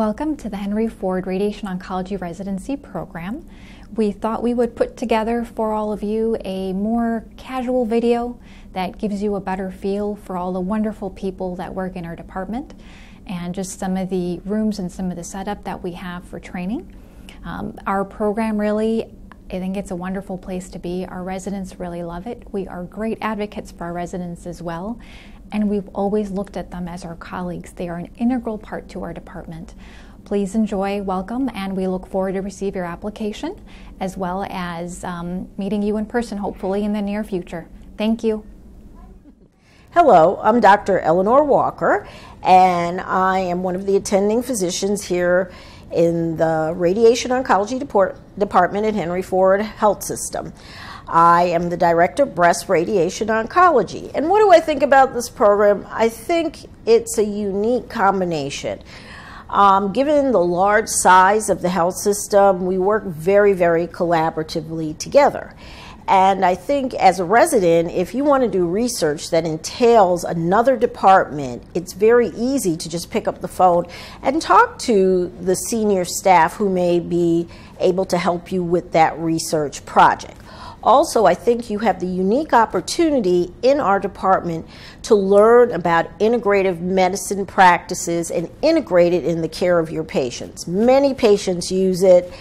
Welcome to the Henry Ford Radiation Oncology Residency Program. We thought we would put together for all of you a more casual video that gives you a better feel for all the wonderful people that work in our department and just some of the rooms and some of the setup that we have for training. Um, our program really, I think it's a wonderful place to be. Our residents really love it. We are great advocates for our residents as well, and we've always looked at them as our colleagues. They are an integral part to our department. Please enjoy, welcome, and we look forward to receive your application as well as um, meeting you in person hopefully in the near future. Thank you. Hello, I'm Dr. Eleanor Walker, and I am one of the attending physicians here in the Radiation Oncology Department at Henry Ford Health System. I am the director of breast radiation oncology. And what do I think about this program? I think it's a unique combination. Um, given the large size of the health system, we work very, very collaboratively together. And I think as a resident, if you want to do research that entails another department, it's very easy to just pick up the phone and talk to the senior staff who may be able to help you with that research project. Also, I think you have the unique opportunity in our department to learn about integrative medicine practices and integrate it in the care of your patients. Many patients use it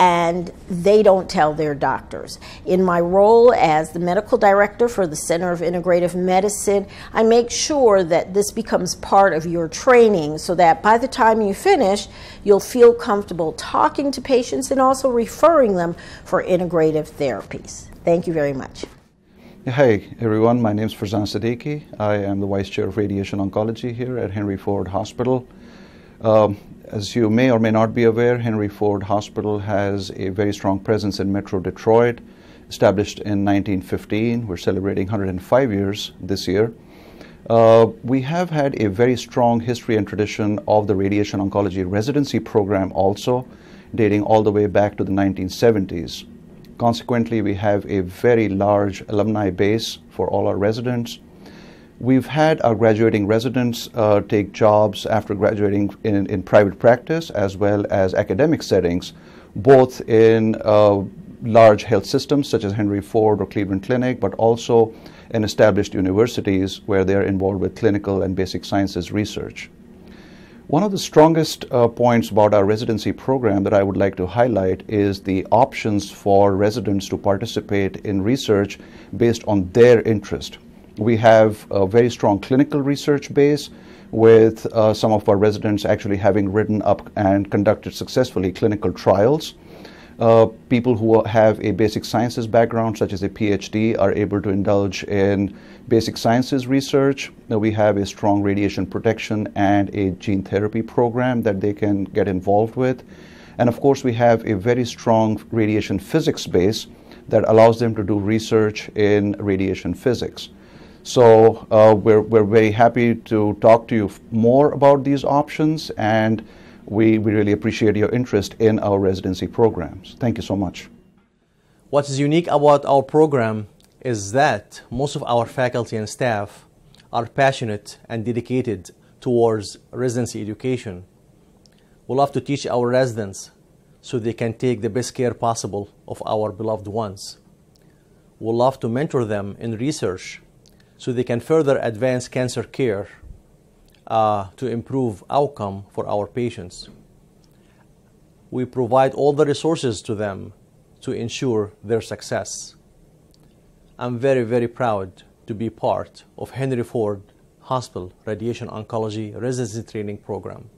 and they don't tell their doctors. In my role as the medical director for the Center of Integrative Medicine, I make sure that this becomes part of your training so that by the time you finish, you'll feel comfortable talking to patients and also referring them for integrative therapies. Thank you very much. Hi, everyone. My name is Farzan Siddiqui. I am the Vice Chair of Radiation Oncology here at Henry Ford Hospital. Um, as you may or may not be aware, Henry Ford Hospital has a very strong presence in Metro Detroit, established in 1915. We're celebrating 105 years this year. Uh, we have had a very strong history and tradition of the radiation oncology residency program also, dating all the way back to the 1970s. Consequently, we have a very large alumni base for all our residents. We've had our graduating residents uh, take jobs after graduating in, in private practice as well as academic settings, both in uh, large health systems such as Henry Ford or Cleveland Clinic, but also in established universities where they're involved with clinical and basic sciences research. One of the strongest uh, points about our residency program that I would like to highlight is the options for residents to participate in research based on their interest. We have a very strong clinical research base with uh, some of our residents actually having written up and conducted successfully clinical trials. Uh, people who have a basic sciences background, such as a PhD, are able to indulge in basic sciences research. Now we have a strong radiation protection and a gene therapy program that they can get involved with. And of course, we have a very strong radiation physics base that allows them to do research in radiation physics. So uh, we're, we're very happy to talk to you more about these options and we, we really appreciate your interest in our residency programs. Thank you so much. What is unique about our program is that most of our faculty and staff are passionate and dedicated towards residency education. We love to teach our residents so they can take the best care possible of our beloved ones. We love to mentor them in research so they can further advance cancer care uh, to improve outcome for our patients. We provide all the resources to them to ensure their success. I'm very, very proud to be part of Henry Ford Hospital Radiation Oncology Residency Training Program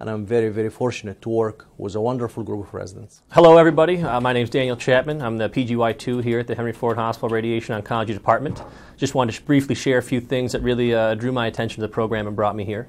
and I'm very, very fortunate to work with a wonderful group of residents. Hello, everybody. Uh, my name is Daniel Chapman. I'm the PGY2 here at the Henry Ford Hospital Radiation Oncology Department. Just wanted to briefly share a few things that really uh, drew my attention to the program and brought me here.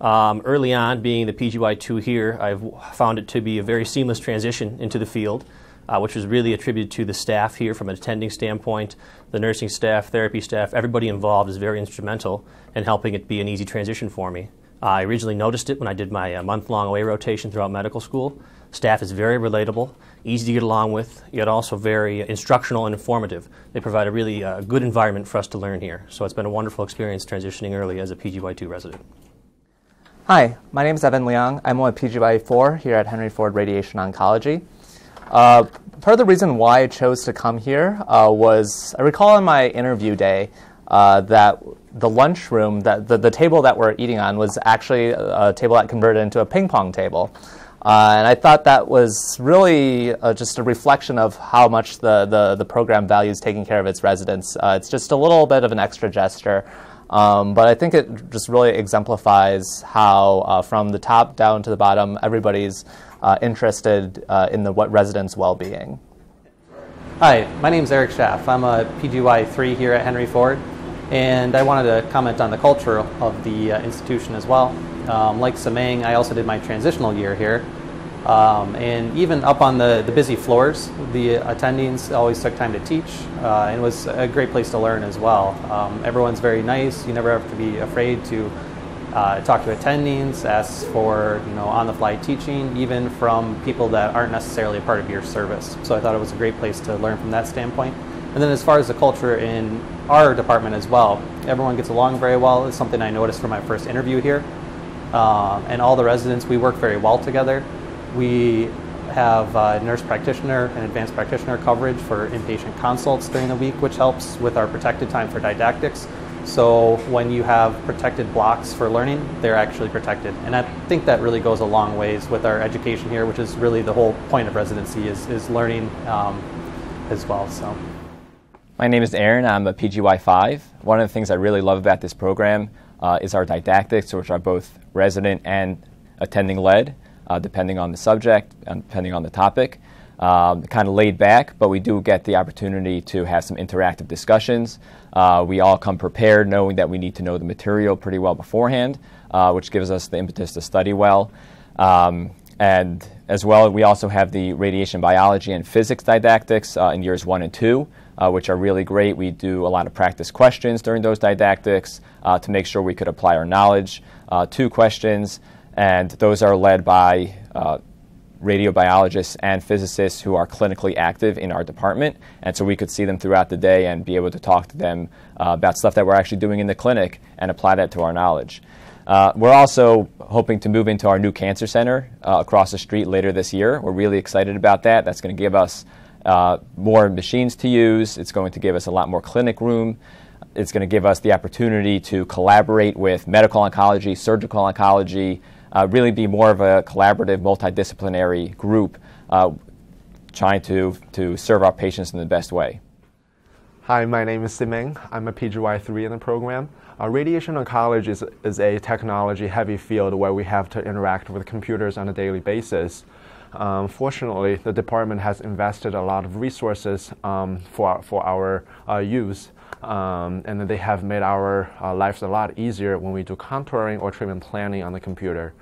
Um, early on, being the PGY2 here, I've found it to be a very seamless transition into the field. Uh, which was really attributed to the staff here from an attending standpoint. The nursing staff, therapy staff, everybody involved is very instrumental in helping it be an easy transition for me. I originally noticed it when I did my uh, month long away rotation throughout medical school. Staff is very relatable, easy to get along with, yet also very instructional and informative. They provide a really uh, good environment for us to learn here. So it's been a wonderful experience transitioning early as a PGY2 resident. Hi, my name is Evan Liang. I'm a PGY4 here at Henry Ford Radiation Oncology. Uh, part of the reason why I chose to come here uh, was I recall on my interview day uh, that the lunchroom, that the, the table that we're eating on, was actually a, table that converted into a ping pong table. Uh, and I thought that was really uh, just a reflection of how much the, the, the, program values taking care of its residents. Uh, it's just a little bit of an extra gesture, um, but I think it just really exemplifies how, uh, from the top down to the bottom, everybody's uh, interested uh, in the what residents' well-being. Hi, my name is Eric Schaff. I'm a PGY3 here at Henry Ford, and I wanted to comment on the culture of the institution as well. Um, like Samang, I also did my transitional year here. Um, and even up on the, the busy floors, the attendings always took time to teach, uh, and it was a great place to learn as well. Um, everyone's very nice. You never have to be afraid to uh, talk to attendings, ask for you know on-the-fly teaching, even from people that aren't necessarily a part of your service. So I thought it was a great place to learn from that standpoint. And then as far as the culture in our department as well, everyone gets along very well. It's something I noticed from my first interview here. Um, and all the residents, we work very well together. We have nurse practitioner and advanced practitioner coverage for inpatient consults during the week, which helps with our protected time for didactics. So when you have protected blocks for learning, they're actually protected. And I think that really goes a long ways with our education here, which is really the whole point of residency is, is learning um, as well. So. My name is Aaron. I'm a PGY5. One of the things I really love about this program uh, is our didactics, which are both resident and attending led, uh, depending on the subject and depending on the topic. Um, kind of laid back, but we do get the opportunity to have some interactive discussions. Uh, we all come prepared knowing that we need to know the material pretty well beforehand, uh, which gives us the impetus to study well. Um, and as well, we also have the radiation biology and physics didactics uh, in years one and two, uh, which are really great. We do a lot of practice questions during those didactics uh, to make sure we could apply our knowledge uh, to questions, and those are led by uh, radiobiologists and physicists who are clinically active in our department. And so we could see them throughout the day and be able to talk to them uh, about stuff that we're actually doing in the clinic and apply that to our knowledge. Uh, we're also hoping to move into our new cancer center uh, across the street later this year. We're really excited about that. That's going to give us uh, more machines to use. It's going to give us a lot more clinic room. It's going to give us the opportunity to collaborate with medical oncology, surgical oncology, uh, really be more of a collaborative, multidisciplinary group uh, trying to, to serve our patients in the best way. Hi, my name is Simeng. I'm a PGY3 in the program. Uh, radiation oncology is, is a technology heavy field where we have to interact with computers on a daily basis. Um, fortunately, the department has invested a lot of resources um, for, for our uh, use. Um, and they have made our uh, lives a lot easier when we do contouring or treatment planning on the computer.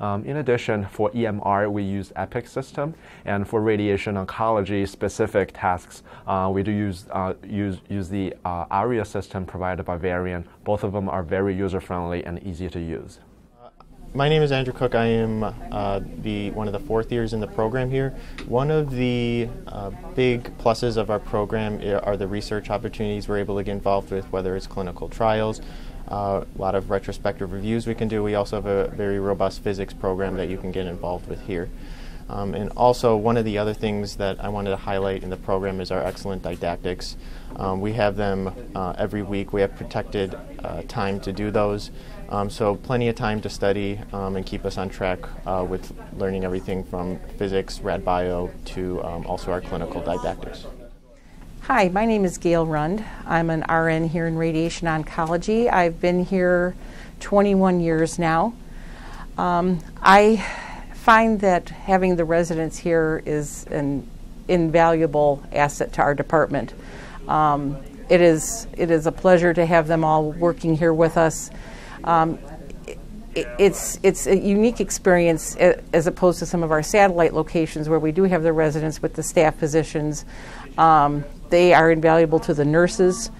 Um, in addition, for EMR, we use EPIC system, and for radiation oncology specific tasks, uh, we do use, uh, use, use the uh, ARIA system provided by Varian. Both of them are very user friendly and easy to use. My name is Andrew Cook. I am uh, the one of the fourth years in the program here. One of the uh, big pluses of our program are the research opportunities we're able to get involved with, whether it's clinical trials, uh, a lot of retrospective reviews we can do. We also have a very robust physics program that you can get involved with here. Um, and also, one of the other things that I wanted to highlight in the program is our excellent didactics. Um, we have them uh, every week. We have protected uh, time to do those. Um, so plenty of time to study um, and keep us on track uh, with learning everything from physics, rad bio, to um, also our clinical didactics. Hi, my name is Gail Rund. I'm an RN here in radiation oncology. I've been here 21 years now. Um, I find that having the residents here is an invaluable asset to our department. Um, it is it is a pleasure to have them all working here with us. Um, it's it's a unique experience as opposed to some of our satellite locations where we do have the residents with the staff positions. Um, they are invaluable to the nurses.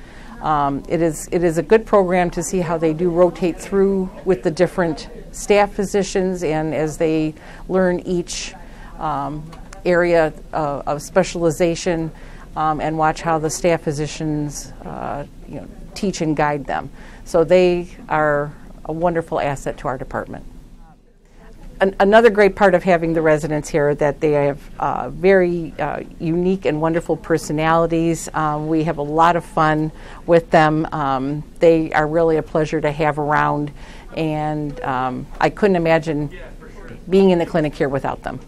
Um, it is it is a good program to see how they do rotate through with the different staff positions and as they learn each um, area uh, of specialization um, and watch how the staff positions uh, you know, teach and guide them. So they are a wonderful asset to our department. an, another great part of having the residents here that they have uh, very uh, unique and wonderful personalities. Um, we have a lot of fun with them. Um, they are really a pleasure to have around, and um, I couldn't imagine being in the clinic here without them.